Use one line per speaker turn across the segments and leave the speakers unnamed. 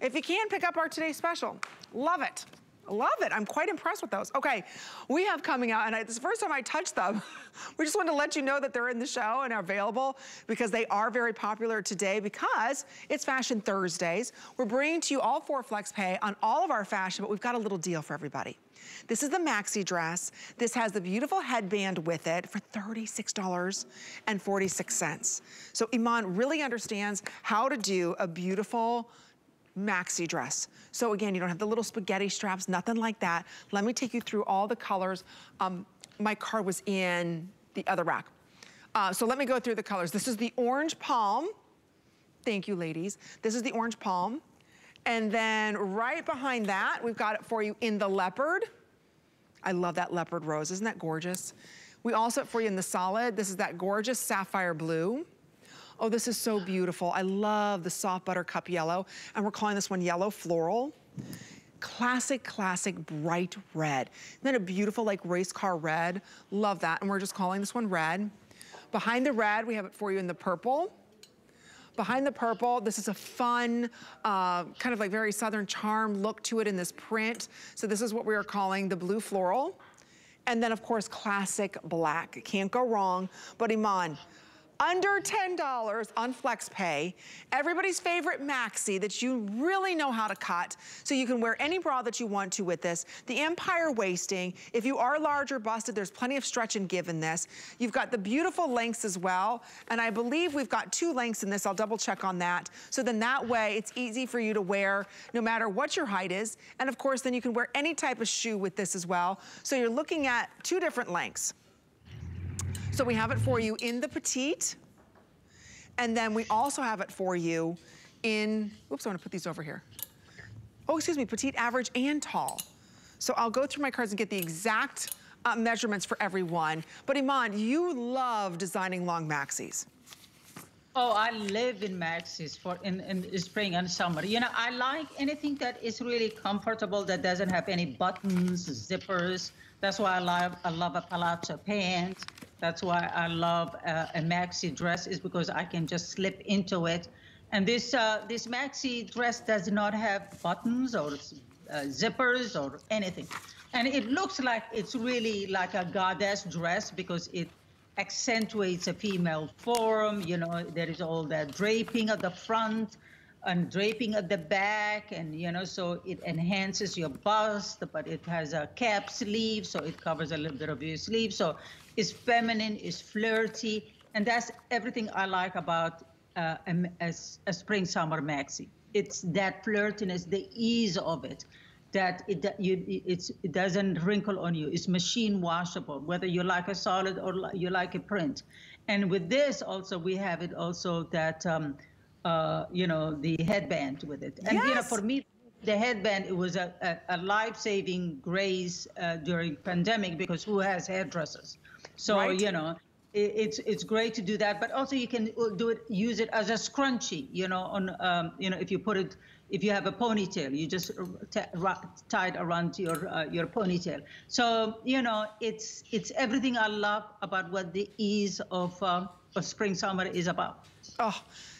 If you can, pick up our Today special. Love it. Love it. I'm quite impressed with those. Okay, we have coming out, and I, this is the first time I touched them. we just wanted to let you know that they're in the show and are available because they are very popular today because it's Fashion Thursdays. We're bringing to you all four flex pay on all of our fashion, but we've got a little deal for everybody. This is the maxi dress. This has the beautiful headband with it for $36.46. So Iman really understands how to do a beautiful maxi dress. So again, you don't have the little spaghetti straps, nothing like that. Let me take you through all the colors. Um, my card was in the other rack. Uh, so let me go through the colors. This is the orange palm. Thank you, ladies. This is the orange palm. And then right behind that, we've got it for you in the leopard. I love that leopard rose. Isn't that gorgeous? We also have for you in the solid. This is that gorgeous sapphire blue. Oh, this is so beautiful. I love the soft buttercup yellow. And we're calling this one yellow floral. Classic, classic bright red. Isn't that a beautiful like race car red? Love that. And we're just calling this one red. Behind the red, we have it for you in the purple. Behind the purple, this is a fun, uh, kind of like very Southern charm look to it in this print. So this is what we are calling the blue floral. And then of course, classic black. Can't go wrong. But Iman, under $10 on FlexPay. Everybody's favorite maxi that you really know how to cut so you can wear any bra that you want to with this. The Empire waisting, if you are large or busted, there's plenty of stretch and give in this. You've got the beautiful lengths as well. And I believe we've got two lengths in this. I'll double check on that. So then that way it's easy for you to wear no matter what your height is. And of course, then you can wear any type of shoe with this as well. So you're looking at two different lengths. So we have it for you in the petite. And then we also have it for you in, oops, I wanna put these over here. Oh, excuse me, petite, average, and tall. So I'll go through my cards and get the exact uh, measurements for everyone. But Iman, you love designing long maxis.
Oh, I live in maxis for in, in spring and summer. You know, I like anything that is really comfortable that doesn't have any buttons, zippers. That's why I love I love a palazzo pant. That's why I love uh, a maxi dress is because I can just slip into it. And this uh, this maxi dress does not have buttons or uh, zippers or anything. And it looks like it's really like a goddess dress because it accentuates a female form. You know, there is all that draping at the front and draping at the back and you know so it enhances your bust but it has a cap sleeve so it covers a little bit of your sleeve. So it's feminine it's flirty and that's everything i like about uh, a, a, a spring summer maxi. It's that flirtiness the ease of it that it that you it doesn't wrinkle on you. It's machine washable whether you like a solid or you like a print. And with this also we have it also that um, uh, you know, the headband with it. And, yes. you know, for me, the headband, it was a, a, a life-saving grace uh, during pandemic because who has hairdressers? So, right. you know, it, it's it's great to do that, but also you can uh, do it, use it as a scrunchie, you know, on, um, you know, if you put it, if you have a ponytail, you just tie it around your uh, your ponytail. So you know, it's it's everything I love about what the ease of, uh, of spring summer is about.
Oh,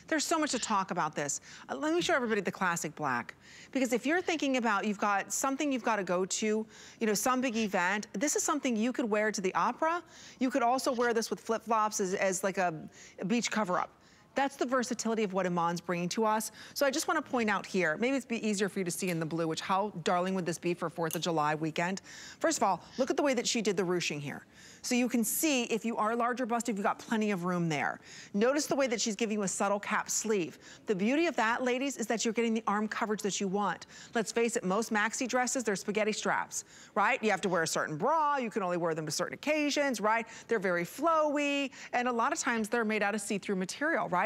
there's so much to talk about this. Uh, let me show everybody the classic black. Because if you're thinking about, you've got something you've got to go to, you know, some big event, this is something you could wear to the opera. You could also wear this with flip-flops as, as like a, a beach cover-up. That's the versatility of what Iman's bringing to us. So I just want to point out here, maybe it's be easier for you to see in the blue, which how darling would this be for 4th of July weekend? First of all, look at the way that she did the ruching here. So you can see if you are larger busted, you've got plenty of room there. Notice the way that she's giving you a subtle cap sleeve. The beauty of that, ladies, is that you're getting the arm coverage that you want. Let's face it, most maxi dresses, they're spaghetti straps, right? You have to wear a certain bra, you can only wear them to certain occasions, right? They're very flowy, and a lot of times they're made out of see-through material, right?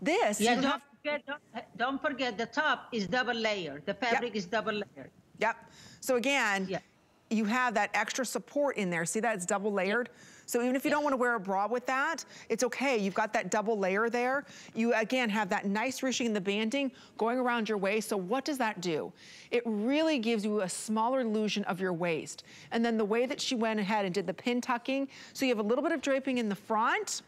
This,
yeah, don't, forget, don't, don't, forget the top is double layer. The fabric yep. is double layer.
Yep. So again, yep you have that extra support in there. See that it's double layered? So even if you don't wanna wear a bra with that, it's okay. You've got that double layer there. You, again, have that nice ruching in the banding going around your waist. So what does that do? It really gives you a smaller illusion of your waist. And then the way that she went ahead and did the pin tucking, so you have a little bit of draping in the front,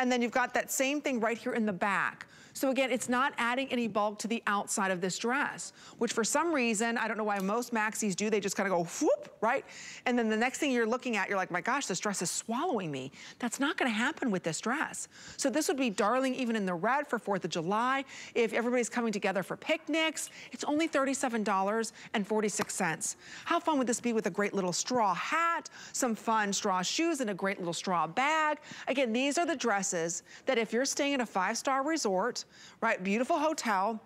and then you've got that same thing right here in the back. So again, it's not adding any bulk to the outside of this dress, which for some reason, I don't know why most maxis do, they just kind of go whoop, right? And then the next thing you're looking at, you're like, my gosh, this dress is swallowing me. That's not gonna happen with this dress. So this would be darling even in the red for 4th of July. If everybody's coming together for picnics, it's only $37.46. How fun would this be with a great little straw hat, some fun straw shoes, and a great little straw bag? Again, these are the dresses that if you're staying in a five-star resort, right, beautiful hotel,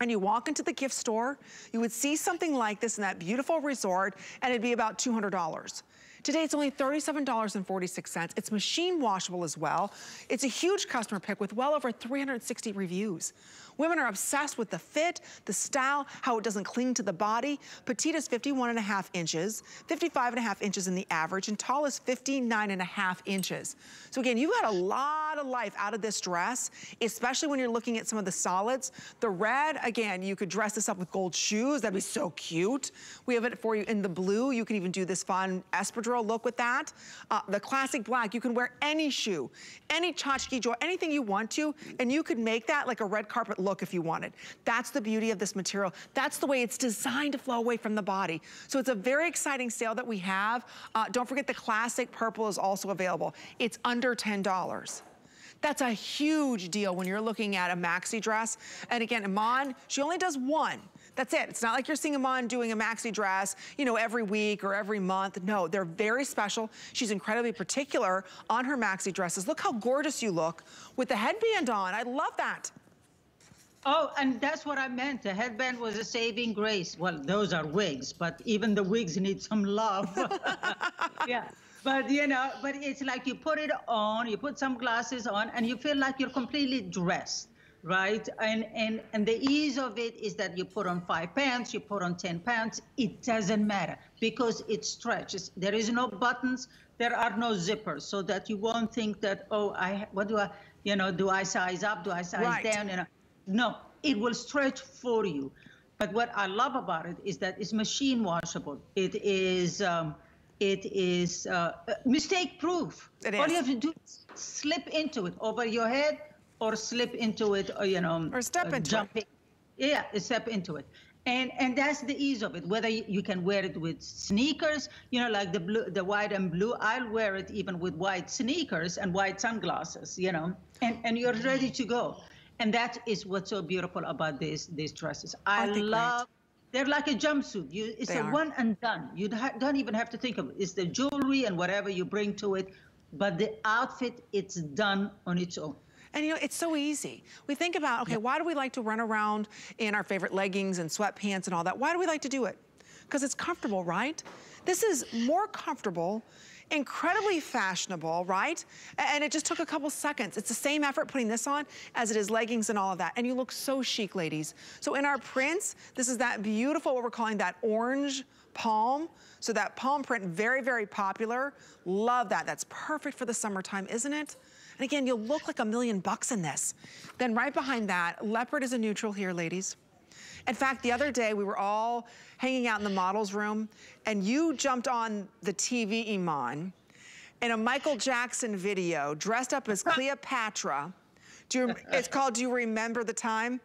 and you walk into the gift store, you would see something like this in that beautiful resort, and it'd be about $200. Today, it's only $37.46. It's machine washable as well. It's a huge customer pick with well over 360 reviews. Women are obsessed with the fit, the style, how it doesn't cling to the body. Petite is 51 and a half inches, 55 and a half inches in the average, and tall is 59 and a half inches. So again, you got a lot of life out of this dress, especially when you're looking at some of the solids. The red, again, you could dress this up with gold shoes. That'd be so cute. We have it for you in the blue. You can even do this fun espadrille look with that. Uh, the classic black, you can wear any shoe, any tchotchke joy, anything you want to, and you could make that like a red carpet look if you wanted. That's the beauty of this material. That's the way it's designed to flow away from the body. So it's a very exciting sale that we have. Uh, don't forget the classic purple is also available. It's under $10. That's a huge deal when you're looking at a maxi dress. And again, Iman, she only does one. That's it. It's not like you're seeing Iman doing a maxi dress, you know, every week or every month. No, they're very special. She's incredibly particular on her maxi dresses. Look how gorgeous you look with the headband on. I love that.
Oh, and that's what I meant. The headband was a saving grace. Well, those are wigs, but even the wigs need some love. yeah. But you know, but it's like you put it on, you put some glasses on, and you feel like you're completely dressed, right? And and and the ease of it is that you put on five pants, you put on ten pants. It doesn't matter because it stretches. There is no buttons. There are no zippers, so that you won't think that oh, I what do I, you know, do I size up? Do I size right. down? You know no, it will stretch for you. But what I love about it is that it's machine washable. It is um, it is uh, mistake proof.
It
All you have to do is slip into it over your head or slip into it or you know
or step uh, into jump it.
In. Yeah, step into it. And and that's the ease of it. Whether you, you can wear it with sneakers, you know, like the blue, the white and blue. I'll wear it even with white sneakers and white sunglasses, you know, and and you're ready to go. And that is what's so beautiful about these these dresses. I, I love. They're like a jumpsuit. You, it's they a are. one and done. You don't even have to think of it. It's the jewelry and whatever you bring to it, but the outfit, it's done on its own.
And you know, it's so easy. We think about, okay, why do we like to run around in our favorite leggings and sweatpants and all that? Why do we like to do it? Because it's comfortable, right? This is more comfortable incredibly fashionable, right? And it just took a couple seconds. It's the same effort putting this on as it is leggings and all of that. And you look so chic, ladies. So in our prints, this is that beautiful, what we're calling that orange palm. So that palm print, very, very popular. Love that. That's perfect for the summertime, isn't it? And again, you'll look like a million bucks in this. Then right behind that, leopard is a neutral here, ladies. In fact, the other day we were all hanging out in the model's room and you jumped on the TV, Iman, in a Michael Jackson video dressed up as Cleopatra. Do you, it's called Do You Remember the Time?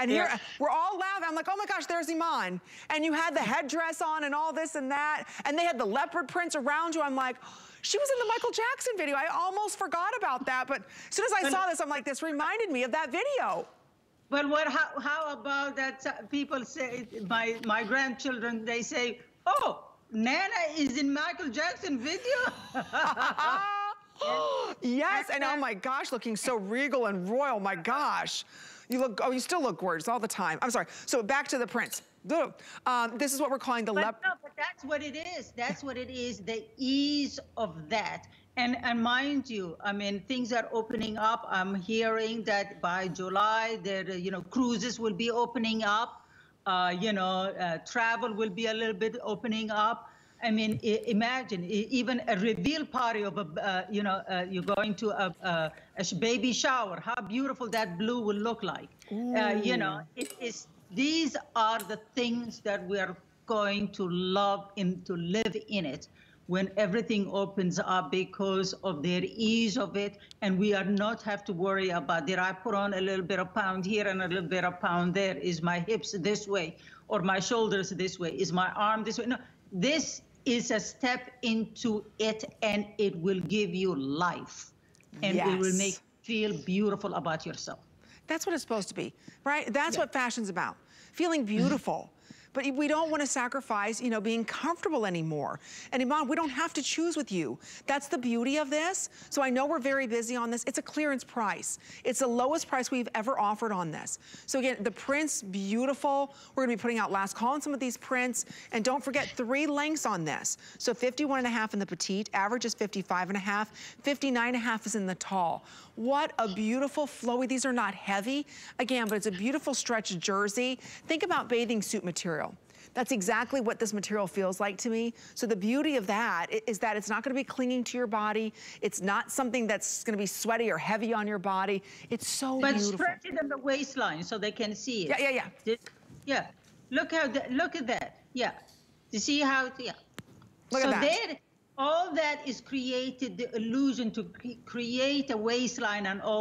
And here, yeah. we're all laughing. I'm like, oh my gosh, there's Iman. And you had the headdress on and all this and that. And they had the leopard prints around you. I'm like, she was in the Michael Jackson video. I almost forgot about that. But as soon as I saw this, I'm like, this reminded me of that video.
Well, what? How, how about that? People say my my grandchildren. They say, "Oh, Nana is in Michael Jackson video."
yes, and oh my gosh, looking so regal and royal. My gosh, you look. Oh, you still look gorgeous all the time. I'm sorry. So back to the prints. Um, this is what we're calling the
lep. No, but that's what it is. That's what it is. The ease of that. And, and mind you, I mean, things are opening up. I'm hearing that by July, there, you know, cruises will be opening up. Uh, you know, uh, travel will be a little bit opening up. I mean, imagine even a reveal party of a, uh, you know, uh, you're going to a, a, a, baby shower. How beautiful that blue will look like. Uh, you know, it is. These are the things that we are going to love and to live in it when everything opens up because of their ease of it and we are not have to worry about did i put on a little bit of pound here and a little bit of pound there is my hips this way or my shoulders this way is my arm this way no this is a step into it and it will give you life and it will make you feel beautiful about yourself
That's what it's supposed to be, right? That's
Yeah.
what fashion's about. Feeling beautiful. But we don't want to sacrifice, you know, being comfortable anymore. And Iman, we don't have to choose with you. That's the beauty of this. So I know we're very busy on this. It's a clearance price. It's the lowest price we've ever offered on this. So again, the prints, beautiful. We're gonna be putting out last call on some of these prints. And don't forget three lengths on this. So 51 and a half in the petite, average is 55 and a half, 59 and a half is in the tall. What a beautiful flowy, these are not heavy. Again, but it's a beautiful stretch jersey. Think about bathing suit material. That's exactly what this material feels like to me. So the beauty of that is that it's not gonna be clinging to your body. It's not something that's gonna be sweaty or heavy on your body. It's so
but
beautiful.
stretch it on the waistline so they can see it
Yeah, yeah, yeah.
Yeah look how that look at that yeah you see how it, yeah
Look
so
at that.
there all that is created the illusion to cre- create a waistline and all